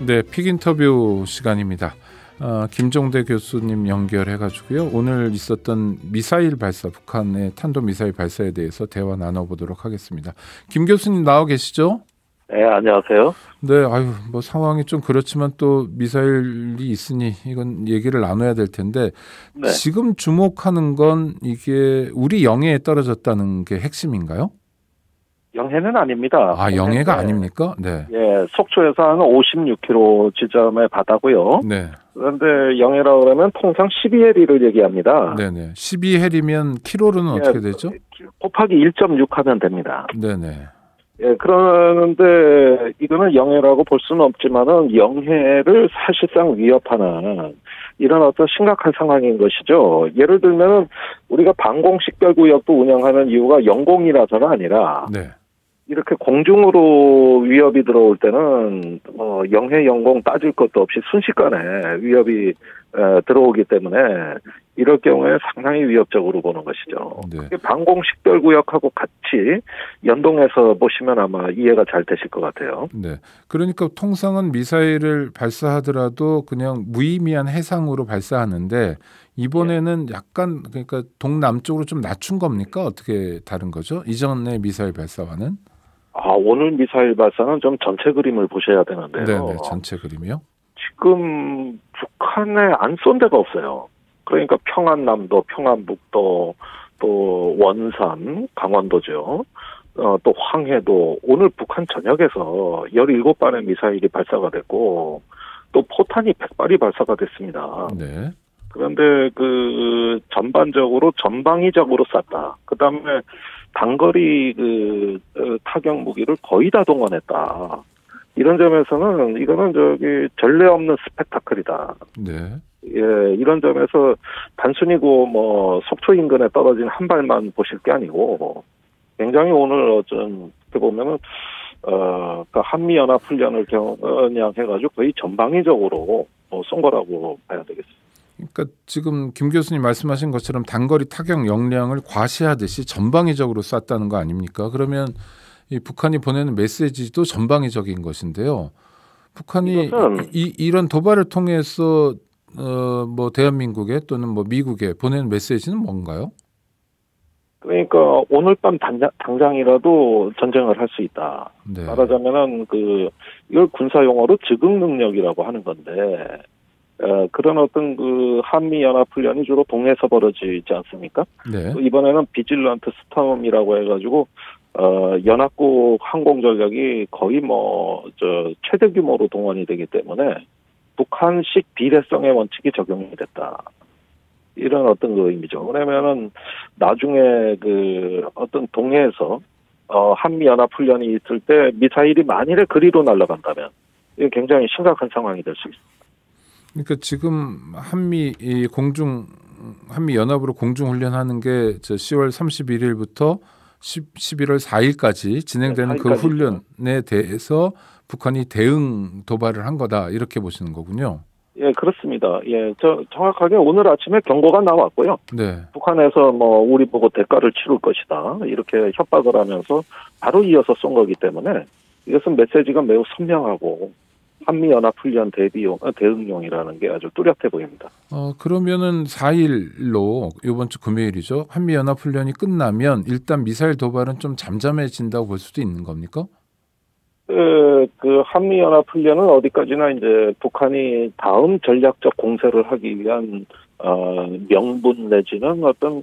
네, 픽 인터뷰 시간입니다. 어, 김종대 교수님 연결해가지고요. 오늘 있었던 미사일 발사, 북한의 탄도 미사일 발사에 대해서 대화 나눠보도록 하겠습니다. 김 교수님 나와 계시죠? 네, 안녕하세요. 네, 아유, 뭐 상황이 좀 그렇지만 또 미사일이 있으니 이건 얘기를 나눠야 될 텐데 네. 지금 주목하는 건 이게 우리 영해에 떨어졌다는 게 핵심인가요? 영해는 아닙니다. 아, 영해가 아닙니까? 네. 예, 속초에서 한 56km 지점의 바다고요. 네. 그런데 영해라 그러면 통상 12해리를 얘기합니다. 네네. 12해리면 키로로는 예, 어떻게 되죠? 곱하기 1.6 하면 됩니다. 네네. 예, 그런데 이거는 영해라고 볼 수는 없지만은 영해를 사실상 위협하는 이런 어떤 심각한 상황인 것이죠. 예를 들면은 우리가 방공식별구역도 운영하는 이유가 영공이라서가 아니라 네. 이렇게 공중으로 위협이 들어올 때는 어, 영해 영공 따질 것도 없이 순식간에 위협이 에, 들어오기 때문에 이럴 경우에 상당히 위협적으로 보는 것이죠. 네. 방공식별구역하고 같이 연동해서 보시면 아마 이해가 잘 되실 것 같아요. 네. 그러니까 통상은 미사일을 발사하더라도 그냥 무의미한 해상으로 발사하는데 이번에는 네. 약간 그러니까 동남쪽으로 좀 낮춘 겁니까? 어떻게 다른 거죠? 이전의 미사일 발사와는? 아, 오늘 미사일 발사는 좀 전체 그림을 보셔야 되는데요. 네, 네 전체 그림이요? 지금 북한에 안 쏜 데가 없어요. 그러니까 평안남도, 평안북도, 또 원산, 강원도죠. 어, 또 황해도 오늘 북한 전역에서 17발의 미사일이 발사가 됐고 또 포탄이 100발이 발사가 됐습니다. 네. 그런데 그 전반적으로 전방위적으로 쐈다. 그다음에 단거리 그 어, 타격 무기를 거의 다 동원했다. 이런 점에서는 이거는 저기 전례 없는 스펙타클이다. 네. 예, 이런 점에서 단순히 고 뭐 속초 인근에 떨어진 한 발만 보실 게 아니고 굉장히 오늘 어쩐 그 보면은 어, 그 한미 연합 훈련을 겨냥해 가지고 거의 전방위적으로 어, 쏜 거라고 봐야 되겠습니다. 그러니까 지금 김 교수님 말씀하신 것처럼 단거리 타격 역량을 과시하듯이 전방위적으로 쐈다는 거 아닙니까? 그러면 이 북한이 보내는 메시지도 전방위적인 것인데요. 북한이 이, 이런 도발을 통해서 어, 뭐 대한민국에 또는 뭐 미국에 보내는 메시지는 뭔가요? 그러니까 오늘 밤 당장, 당장이라도 전쟁을 할 수 있다. 네. 말하자면은 그 이걸 군사 용어로 즉응 능력이라고 하는 건데 어, 그런 어떤 그 한미 연합 훈련이 주로 동해에서 벌어지지 않습니까? 네. 이번에는 Vigilant Storm이라고 해가지고 어, 연합국 항공 전력이 거의 뭐 저 최대 규모로 동원이 되기 때문에 북한식 비례성의 원칙이 적용이 됐다. 이런 어떤 그 의미죠. 왜냐면은 나중에 그 어떤 동해에서 어 한미 연합 훈련이 있을 때 미사일이 만일에 그리로 날아간다면 이게 굉장히 심각한 상황이 될 수 있습니다. 그러니까 지금 한미 이 공중 한미 연합으로 공중 훈련하는 게 저 10월 31일부터 10, 11월 4일까지 진행되는 네, 그 훈련에 대해서 북한이 대응 도발을 한 거다 이렇게 보시는 거군요. 예, 그렇습니다. 예, 저 정확하게 오늘 아침에 경고가 나왔고요. 네. 북한에서 뭐 우리 보고 대가를 치를 것이다 이렇게 협박을 하면서 바로 이어서 쏜 거기 때문에 이것은 메시지가 매우 선명하고 한미연합훈련 대비용, 어, 대응용이라는 게 아주 뚜렷해 보입니다. 어, 그러면은 4일로 이번 주 금요일이죠. 한미연합훈련이 끝나면 일단 미사일 도발은 좀 잠잠해진다고 볼 수도 있는 겁니까? 그, 그 한미연합훈련은 어디까지나 이제 북한이 다음 전략적 공세를 하기 위한 어, 명분 내지는 어떤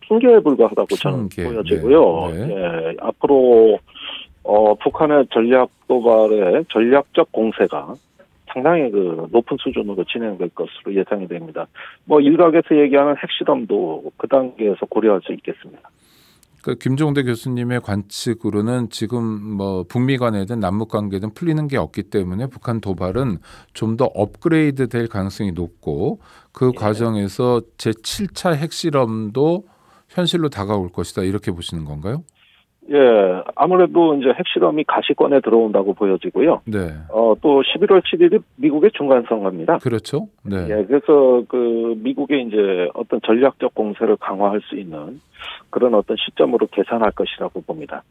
핑계에 불과하다고 저는 핑계. 보여지고요. 네. 네. 예, 앞으로 어, 북한의 전략 도발의 전략적 공세가 상당히 그 높은 수준으로 진행될 것으로 예상이 됩니다. 뭐 일각에서 얘기하는 핵실험도 그 단계에서 고려할 수 있겠습니다. 그 김종대 교수님의 관측으로는 지금 뭐 북미 간에든 남북 관계든 풀리는 게 없기 때문에 북한 도발은 좀 더 업그레이드 될 가능성이 높고 그 예. 과정에서 제 7차 핵실험도 현실로 다가올 것이다 이렇게 보시는 건가요? 예, 아무래도 이제 핵실험이 가시권에 들어온다고 보여지고요. 네. 어, 또 11월 7일이 미국의 중간선거입니다. 그렇죠. 네. 예, 그래서 그 미국의 이제 어떤 전략적 공세를 강화할 수 있는 그런 어떤 시점으로 계산할 것이라고 봅니다.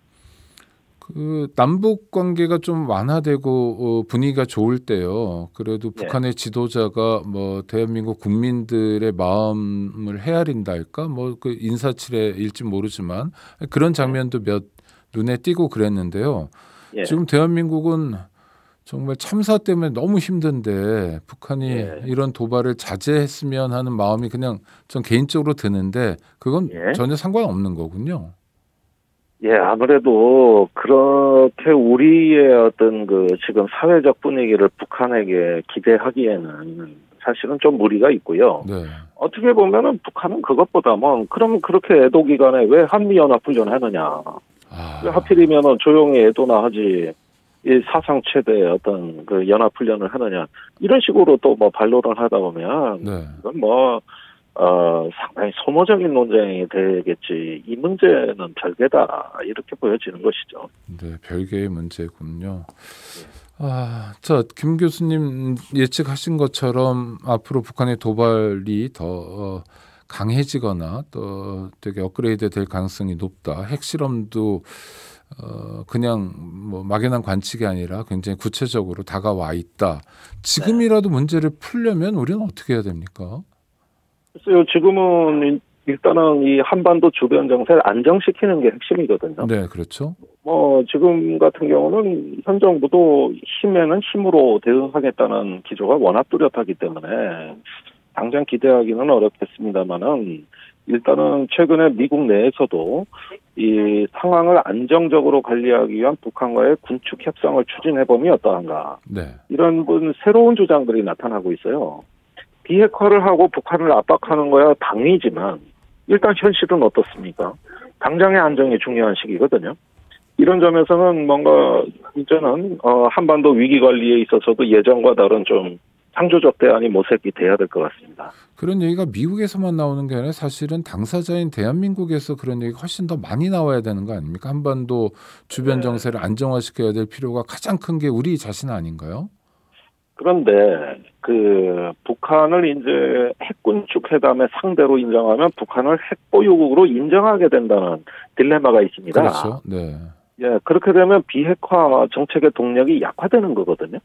그 남북 관계가 좀 완화되고 어, 분위기가 좋을 때요. 그래도 네. 북한의 지도자가 뭐 대한민국 국민들의 마음을 헤아린다 할까? 뭐 그 인사치레일지 모르지만 그런 장면도 몇 눈에 띄고 그랬는데요. 예. 지금 대한민국은 정말 참사 때문에 너무 힘든데 북한이 예. 이런 도발을 자제했으면 하는 마음이 그냥 전 개인적으로 드는데 그건 예. 전혀 상관없는 거군요. 예, 아무래도 그렇게 우리의 어떤 그 지금 사회적 분위기를 북한에게 기대하기에는 사실은 좀 무리가 있고요. 네. 어떻게 보면은 북한은 그것보다는 그러면 그렇게 애도 기간에 왜 한미 연합 훈련 하느냐. 아, 왜 하필이면은 조용히 애도나 하지. 이 사상 최대의 어떤 그 연합 훈련을 하느냐. 이런 식으로 또 뭐 반론을 하다 보면 네. 이건 뭐, 어, 상당히 소모적인 논쟁이 되겠지. 이 문제는 별개다. 이렇게 보여지는 것이죠. 네, 별개의 문제군요. 아, 자, 김 교수님 예측하신 것처럼 앞으로 북한의 도발이 더 어, 강해지거나 또 되게 업그레이드 될 가능성이 높다. 핵실험도 어, 그냥 뭐 막연한 관측이 아니라 굉장히 구체적으로 다가와 있다. 지금이라도 문제를 풀려면 우리는 어떻게 해야 됩니까? 글쎄요, 지금은 일- 일단은 이 한반도 주변 정세를 안정시키는 게 핵심이거든요. 네, 그렇죠. 뭐, 지금 같은 경우는 현 정부도 힘에는 힘으로 대응하겠다는 기조가 워낙 뚜렷하기 때문에 당장 기대하기는 어렵겠습니다만은 일단은 최근에 미국 내에서도 이 상황을 안정적으로 관리하기 위한 북한과의 군축 협상을 추진해 봄이 어떠한가. 네, 이런 분 새로운 주장들이 나타나고 있어요. 비핵화를 하고 북한을 압박하는 거야 당위지만 일단 현실은 어떻습니까? 당장의 안정이 중요한 시기거든요. 이런 점에서는 뭔가 이제는 어, 한반도 위기 관리에 있어서도 예전과 다른 좀 창조적 대안이 모색이 돼야 될 것 같습니다. 그런 얘기가 미국에서만 나오는 게 아니라 사실은 당사자인 대한민국에서 그런 얘기가 훨씬 더 많이 나와야 되는 거 아닙니까? 한반도 주변 네. 정세를 안정화시켜야 될 필요가 가장 큰 게 우리 자신 아닌가요? 그런데 그 북한을 이제 핵군축 회담의 상대로 인정하면 북한을 핵보유국으로 인정하게 된다는 딜레마가 있습니다. 그렇죠. 네. 예, 그렇게 되면 비핵화 정책의 동력이 약화되는 거거든요.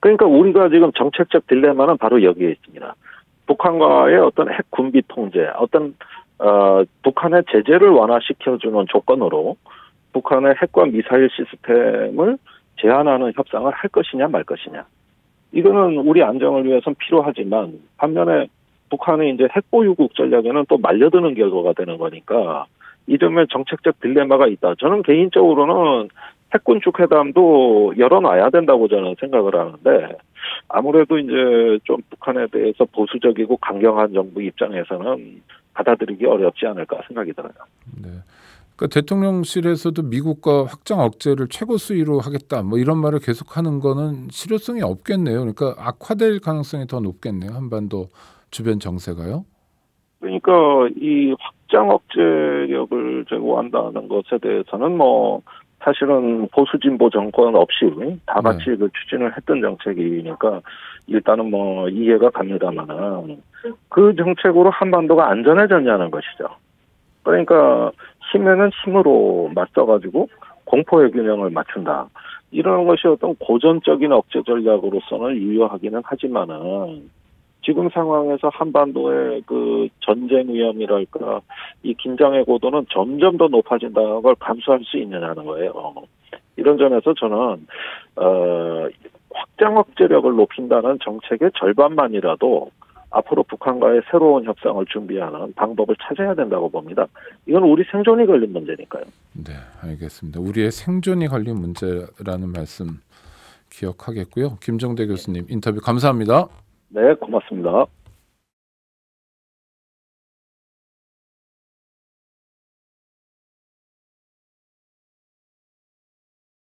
그러니까 우리가 지금 정책적 딜레마는 바로 여기에 있습니다. 북한과의 어떤 핵 군비 통제, 어떤 어, 북한의 제재를 완화시켜주는 조건으로 북한의 핵과 미사일 시스템을 제한하는 협상을 할 것이냐 말 것이냐. 이거는 우리 안정을 위해서는 필요하지만 반면에 북한의 이제 핵보유국 전략에는 또 말려드는 결과가 되는 거니까 이 점에 정책적 딜레마가 있다. 저는 개인적으로는 핵군축 회담도 열어놔야 된다고 저는 생각을 하는데 아무래도 이제 좀 북한에 대해서 보수적이고 강경한 정부 입장에서는 받아들이기 어렵지 않을까 생각이 들어요. 네. 그러니까 대통령실에서도 미국과 확장 억제를 최고 수위로 하겠다 뭐 이런 말을 계속하는 거는 실효성이 없겠네요. 그러니까 악화될 가능성이 더 높겠네요. 한반도 주변 정세가요. 그러니까 이 확장 억제력을 제고한다는 것에 대해서는 뭐 사실은 보수 진보 정권 없이 다 같이 그 추진을 했던 정책이니까 일단은 뭐 이해가 갑니다만은 그 정책으로 한반도가 안전해졌냐는 것이죠. 그러니까 힘에는 힘으로 맞서가지고 공포의 균형을 맞춘다. 이런 것이 어떤 고전적인 억제 전략으로서는 유효하기는 하지만은 지금 상황에서 한반도의 그 전쟁 위험이랄까 이 긴장의 고도는 점점 더 높아진다는 걸 감수할 수 있느냐는 거예요. 이런 점에서 저는 어 확장 억제력을 높인다는 정책의 절반만이라도 앞으로 북한과의 새로운 협상을 준비하는 방법을 찾아야 된다고 봅니다. 이건 우리 생존이 걸린 문제니까요. 네, 알겠습니다. 우리의 생존이 걸린 문제라는 말씀 기억하겠고요. 김정대 교수님 인터뷰 감사합니다. 네, 고맙습니다.